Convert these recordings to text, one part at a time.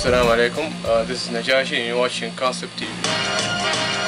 Assalamu alaikum, uh, this is Najashi and you're watching Concept TV.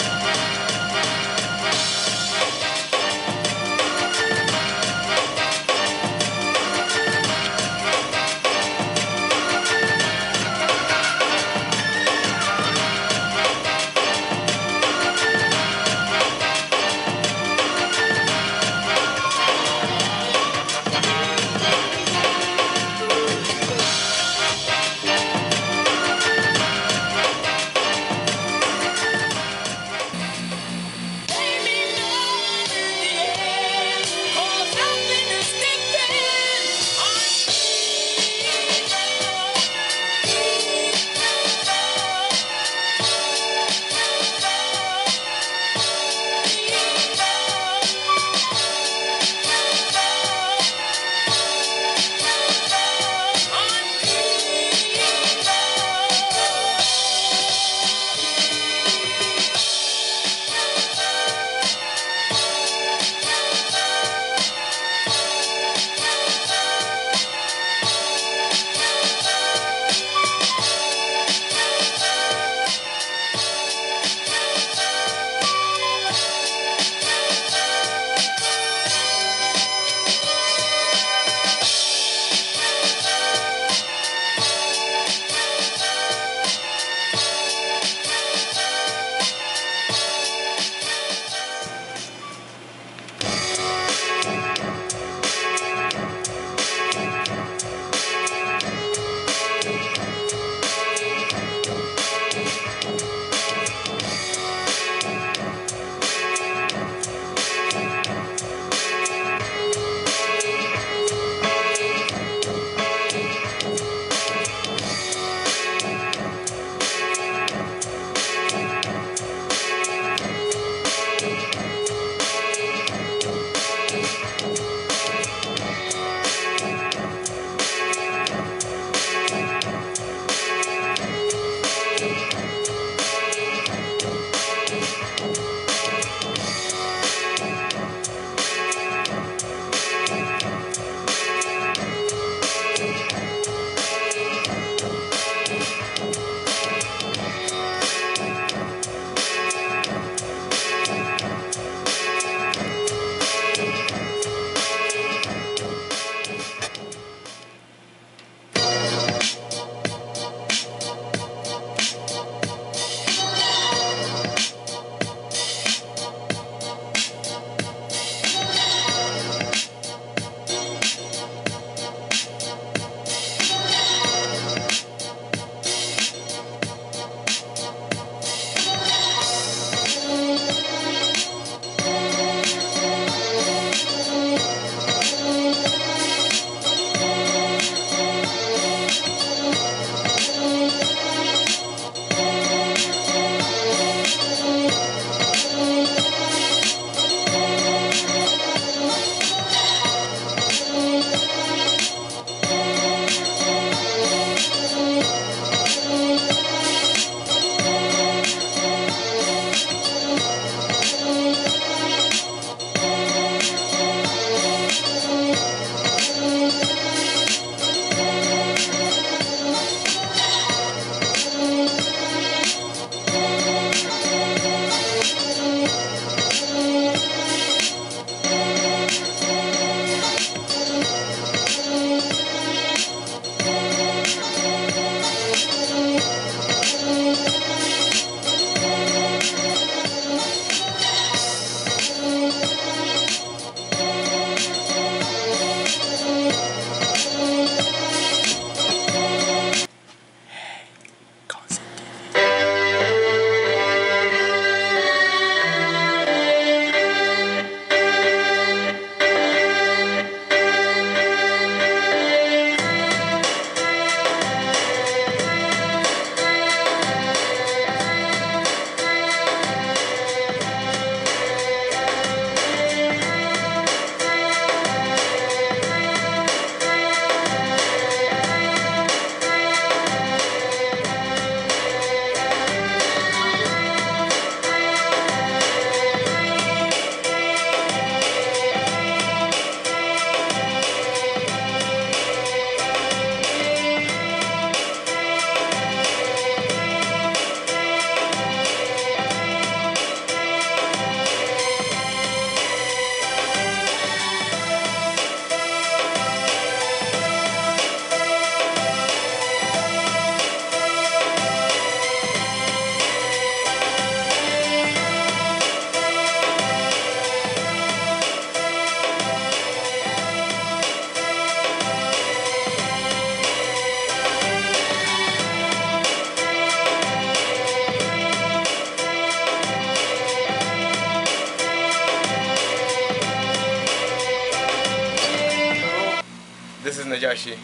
This is Najashi.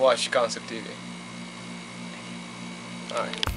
Watch Concept TV. Alright.